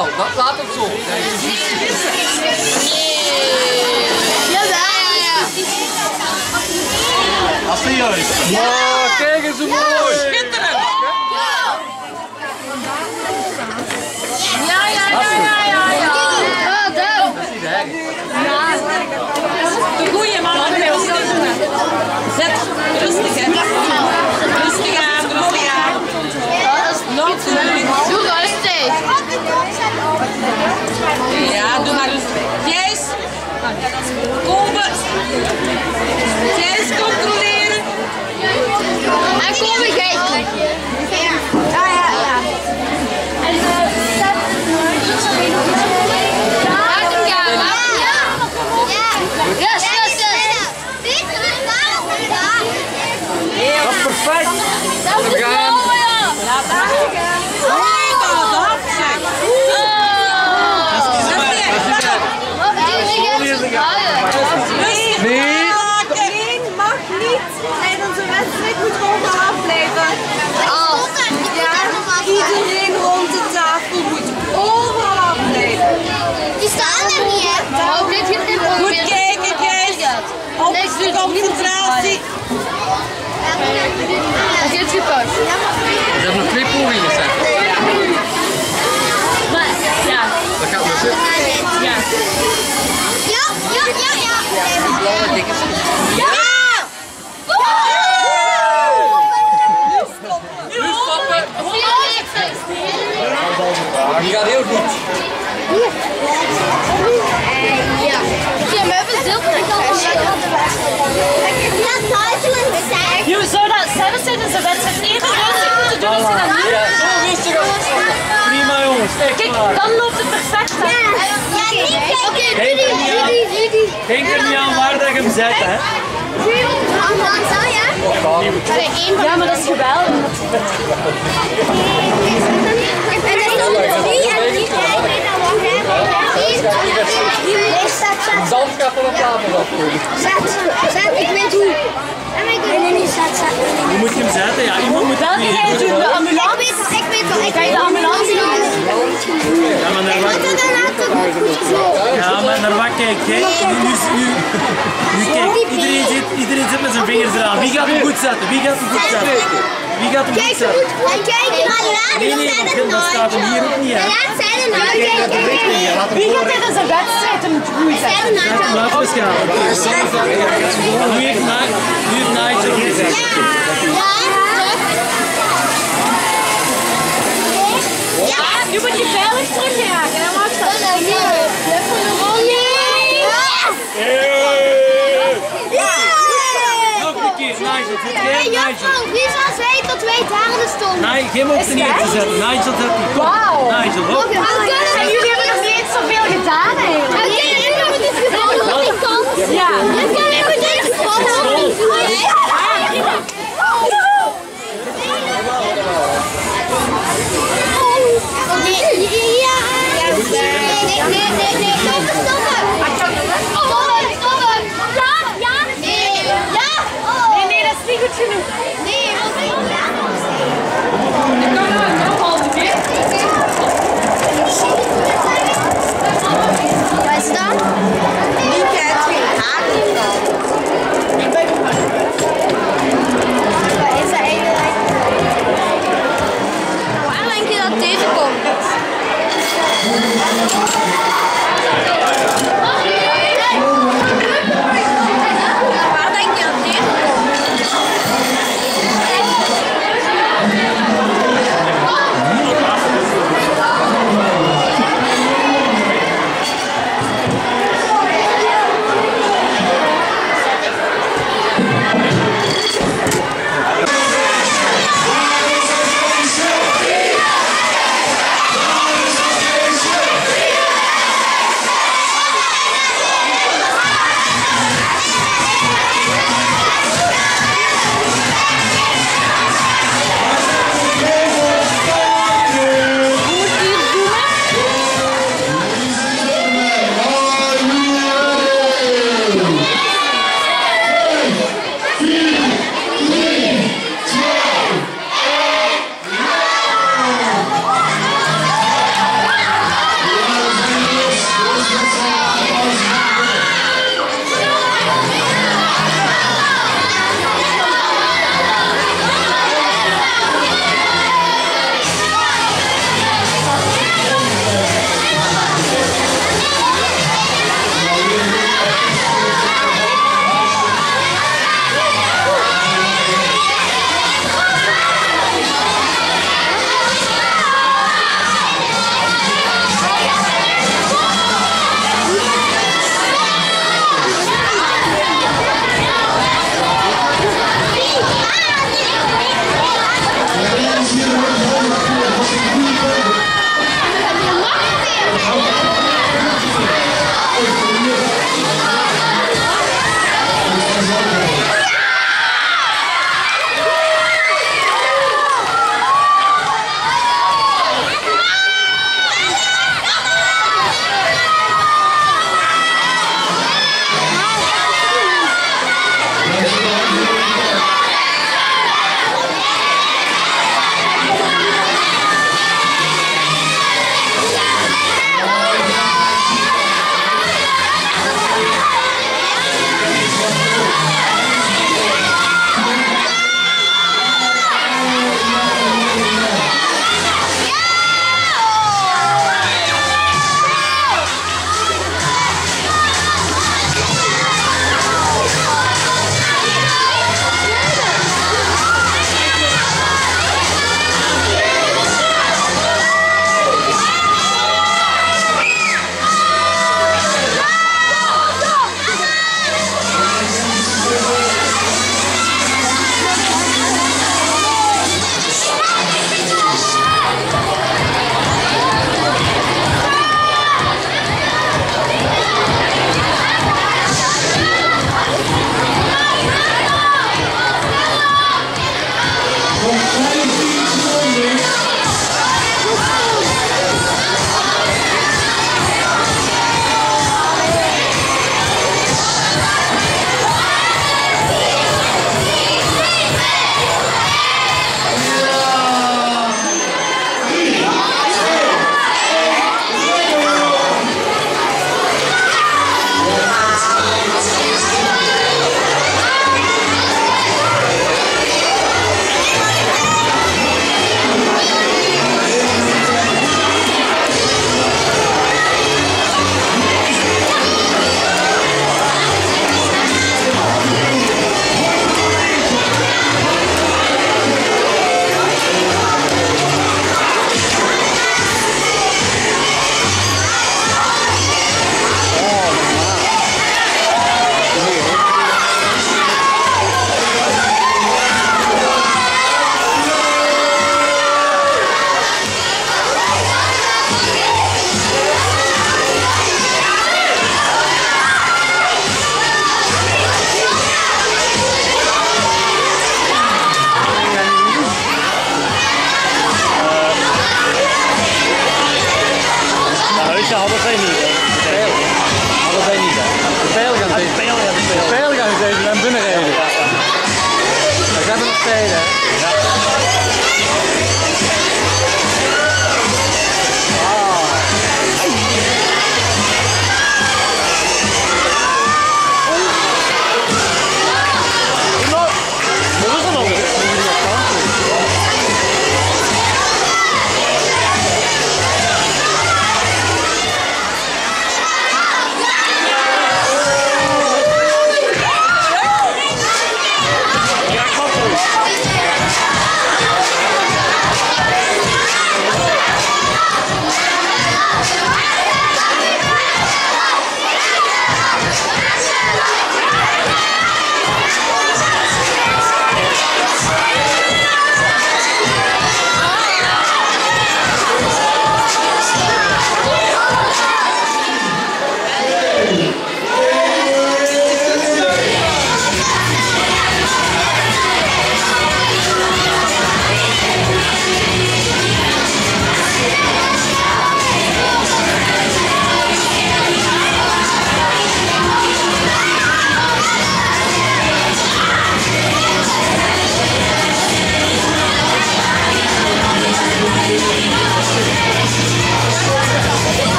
Dat, laat het zo. Dat is de juiste. Oh, kijk eens hoe mooi. Schitterend. Ja, ja, ja, ja, ja, ja. De goeie man. Zet rustig hè. Rustig aan, rustig aan. Nog terug. Doe rustig. Ja, doe maar rustig. Jijs. Komen. Jijs controleren. En kom ik kijken. Ja, ja, ja. En Maak hem gaan, maak hem gaan. Yes, yes, yes. Dat is perfect. Dat is gaan. mooi, ja. Laat maar. Hoi, dat had zeg. Dat is echt. Wat doe je? Rustig Nee. maken. Eén mag niet tijdens een wedstrijd moet gewoon af blijven. Ja, iedereen rond de tafel moet overal afblijven. Die staan er niet, hè? Oh, dit hier dit Goed kijken, Jijs. Op concentratie. Dat heeft gepakt. Ze hebben nog twee pogingen. Maar, ja. Dat gaat maar zitten. Ja. Ja, ja, ja, ja. Blauwe dikke Ja! Nu stoppen. Ja. Die gaat heel goed. Ja, we hebben zilveren Je zou dat zelfs in een wedstrijd even rustig moeten doen als je dat niet Ja, zo rustig Prima jongens, echt Kijk, dan loopt het perfect. hè. Oké, niet aan. Rudy, Rudy. Denk er niet aan waar dat je hem zet, hè. Ja, maar dat is geweldig. Zand gaat van de tafel afkomen. Ik weet hoe. Nee, nee, nee, zet, zet. Hoe moet je hem zetten? Ja, iemand moet Welke niet ga je doen? De ambulance? Ik weet, ik weet wel. Ik Ga je de ambulance doen? Ja, maar naar wat, ja, maar naar wat kijk jij? Nu, nu, nu, nu kijk, iedereen zit, iedereen zit met zijn vingers eraan. Wie gaat hem goed zetten? Wie gaat hem goed zetten? Wie gaat hem goed Kijk, moet goed kijken naar de laden. Nee, nee, dat, dat staat hem hier ook niet, hè. Laat zijn er nou. Kijk, kijk, kijk. Wie gaat tijdens een wedstrijd een goed Zijn zetten? eens gaan. Nu heeft Nigel gezegd. Ja, nu moet je veilig terug geraken. Dan mag dat. Nog een keer, Nigel. Jij Nigel. Wie zal zij tot wij derde stonden? Nee, geen hem op de neer te zetten. Nigel, zet die. Kom. Wauw. Nigel, hop. En jullie hebben nog niet zoveel gedaan eigenlijk. Ja. Nee,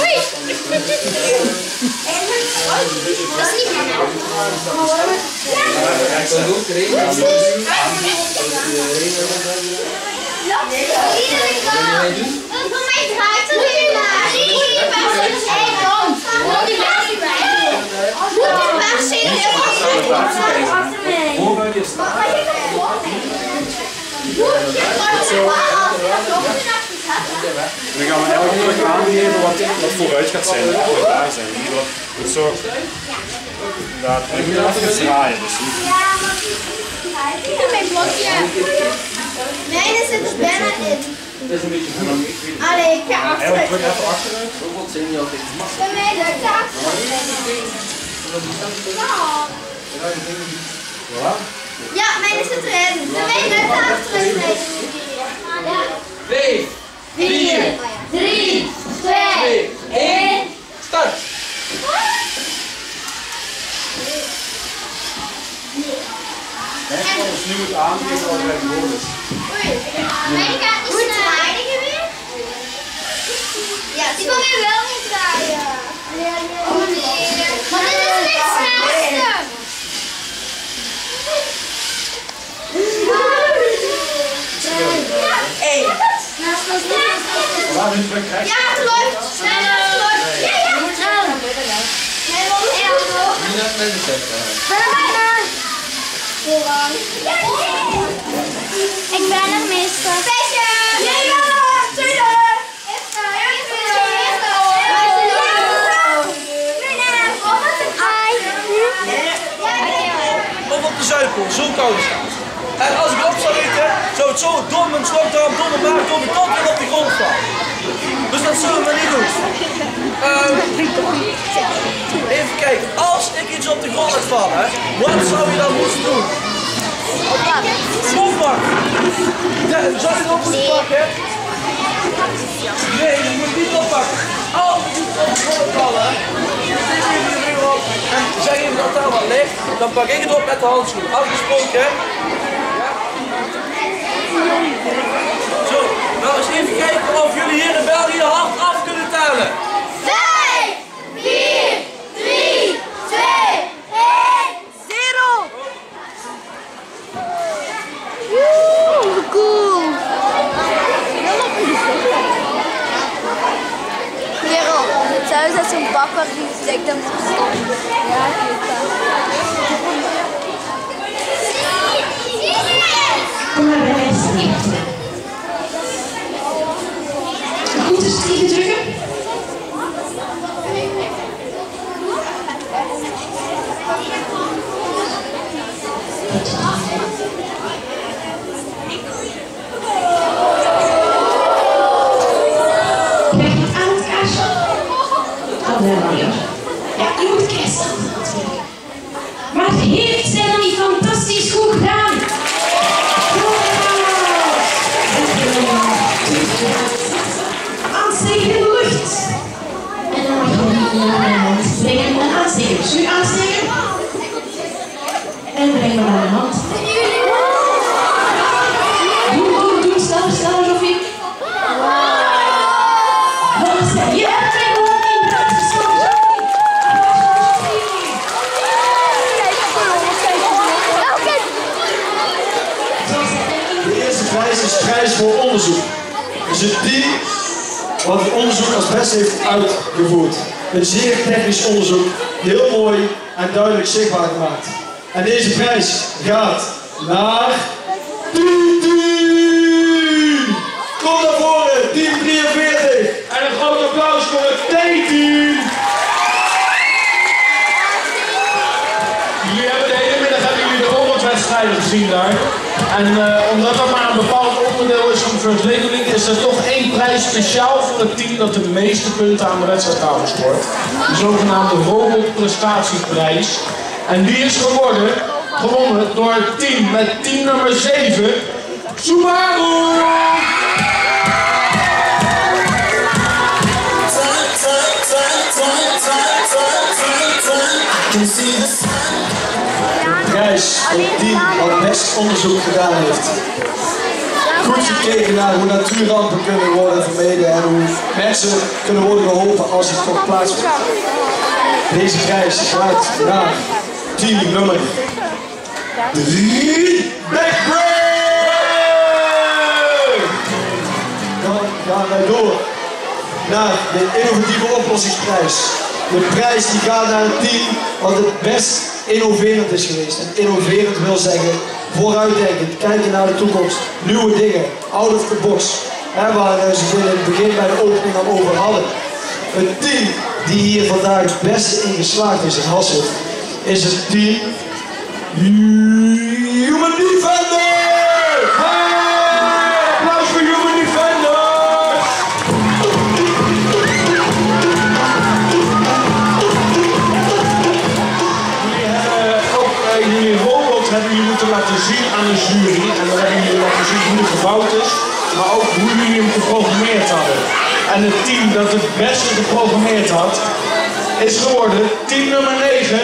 Oei. Dat is niet meer. Iedere kant. Voor mij draait het weer naar. Bij ons is één kant. Moet die weg niet bij. Moet die weg zien. Achter mij. En dan gaan we elke keer aangeven wat, wat vooruit gaat zijn. Wat we daar zijn. Niet wat, het zo, inderdaad, en je moet even draaien. Dus Ik heb mijn blokje. Mijne zit er bijna in. Allee, ik ga Eigenlijk terug achteruit. even achteruit. Bij mij lukt het achteruit. Ja, mijne zit erin. Bij mij lukt het achteruit. Ja. Vijf, Vier, drie, twee, één. start. Kijk, wat ons nu moet aangeven wat er gewoon is. Oei. Mijn gaat niet draaien je weer? Ja, die kon je wel niet draaien. Oh nee. Maar dit is niks snelste. Eén. Ja. Sneller, het loopt. Ja, ja. Nee, wat is het? Niet naar mensen zetten. Ik ben er meester. Feestje! Ja, ja! Tweede! Of op de Zuidpool, zo koud staat. En als ik op zou eten, zou het zo dom mijn slokdarm, domme maag, domme tot weer op de grond staan. Zullen we niet doen. Ehm, even kijken, als ik iets op de grond laat vallen, wat zou je dan moeten doen? Oppakken. Ja, zou je het op moeten pakken? Nee, je moet niet oppakken. Als ik iets op de grond vallen, je en zeg even dat daar wat ligt, dan pak ik het op met de handschoen. Afgesproken. Ja. Nou eens even kijken of jullie hier in België hard af kunnen tellen. Vijf, vier, drie, twee, één. Zero. Woe, cool. Merel, thuis is zo'n bakker die zegt hem op stop. Ja, ik weet dat. Kom maar bij mij staan. Goed, dus even drukken. Krijg je het aan het kaarsje? Dat helemaal niet hoor. Ja, je moet kerststand natuurlijk. Maar het heeft zij dan niet fantastisch goed gedaan? Aansteken in de lucht. En dan mag je die naar de hand brengen en Dus nu aansteken. En breng maar naar de hand. Doe, doe, doe. Snel, snel, Joffie. Is dat? Hebt er gewoon in brand gestoken, Joffie. De eerste prijs is prijs voor onderzoek. Dus het team wat het onderzoek als beste heeft uitgevoerd. Een zeer technisch onderzoek, heel mooi en duidelijk zichtbaar gemaakt. En deze prijs gaat naar... 10! Kom naar voren, team 43! En een groot applaus voor het T-team! Jullie hebben de hele middag jullie de robotwedstrijden gezien daar. En eh, omdat dat maar een bepaald onderdeel is van Lego League, is er toch één prijs speciaal voor het team dat de meeste punten aan de wedstrijdtafel scoort. De zogenaamde Robot Prestatieprijs. En die is geworden, gewonnen door het team met team nummer 7, Subaru! De voor het team het best onderzoek gedaan heeft. Goed gekeken naar hoe natuurrampen kunnen worden vermeden en hoe mensen kunnen worden geholpen als het toch plaatsvindt. Deze prijs gaat naar team nummer 3. Backbreak! Dan gaan wij door naar de innovatieve oplossingsprijs. De prijs die gaat naar het team wat het best innoverend is geweest. En innoverend wil zeggen vooruitdenkend, kijken naar de toekomst, nieuwe dingen, out of the box. Waar eh, ze in het begin bij de opening al over hadden. Het team die hier vandaag het beste in geslaagd is in Hasselt, is het team Human Defender! Maar ook hoe jullie hem geprogrammeerd hadden. En het team dat het beste geprogrammeerd had, is geworden team nummer 9,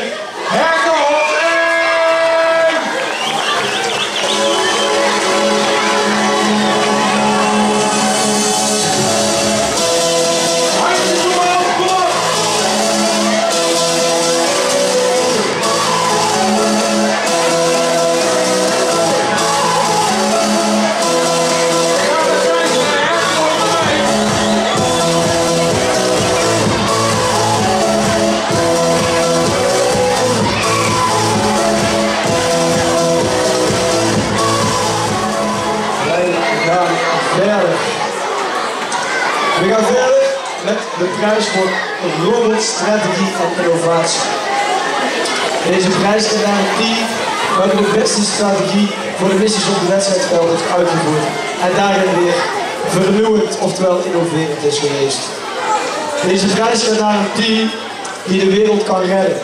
de strategie voor de missies op de wedstrijdveld heeft uitgevoerd. En daarin weer vernieuwend, oftewel innoverend is geweest. Deze prijs gaat naar een team die de wereld kan redden.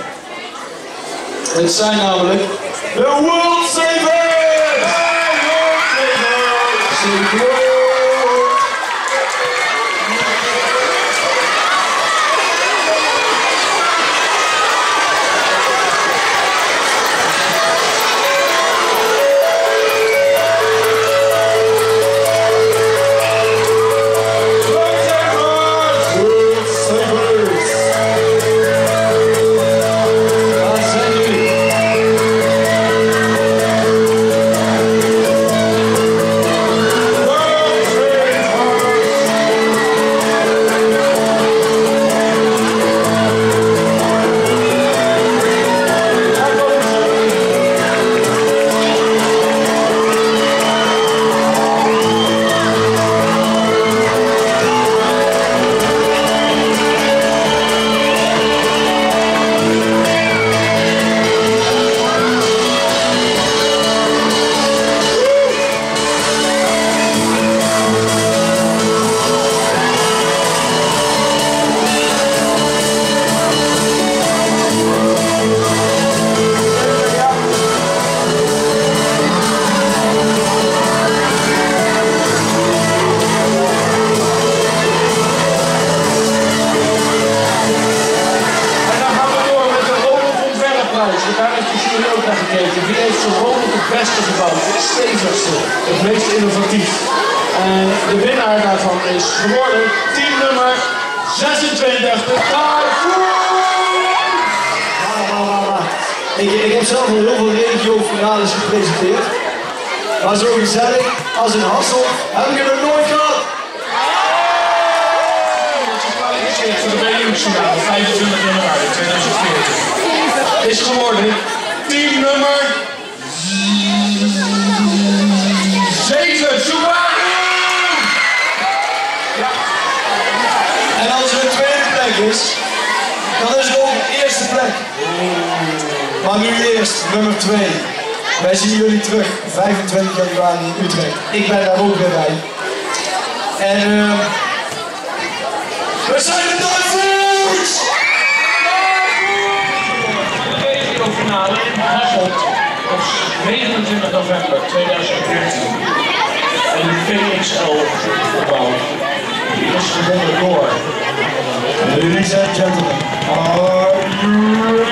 Het zijn namelijk de World Savers! Save the world! World Ik, heb zelf al heel veel regio-finales gepresenteerd. Maar zo gezellig als in Hassel heb ik het nog nooit gehad. Voor de Benelux-finale, 25 januari 2014. Is geworden Maar nu eerst nummer 2. Wij zien jullie terug 25 januari in Utrecht. Ik ben daar ook weer bij. En ehm we zijn de Duitsers! regiofinale in Hasselt op 29 november 2013. En de PXL gebouw die is gewonnen door. Ladies and gentlemen, are you